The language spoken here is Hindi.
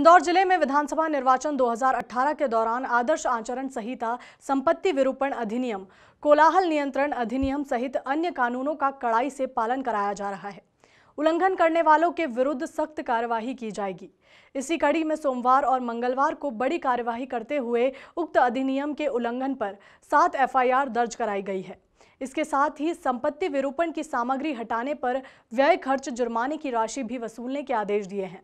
इंदौर ज़िले में विधानसभा निर्वाचन 2018 के दौरान आदर्श आचरण संहिता, संपत्ति विरूपण अधिनियम, कोलाहल नियंत्रण अधिनियम सहित अन्य कानूनों का कड़ाई से पालन कराया जा रहा है। उल्लंघन करने वालों के विरुद्ध सख्त कार्यवाही की जाएगी। इसी कड़ी में सोमवार और मंगलवार को बड़ी कार्यवाही करते हुए उक्त अधिनियम के उल्लंघन पर सात एफआईआर दर्ज कराई गई है। इसके साथ ही संपत्ति विरूपण की सामग्री हटाने पर व्यय खर्च जुर्माने की राशि भी वसूलने के आदेश दिए हैं।